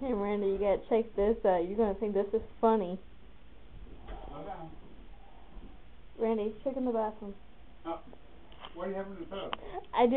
Hey Miranda, you gotta check this out. You're gonna think this is funny. Randy, check in the bathroom. Uh, what are you having to the? I did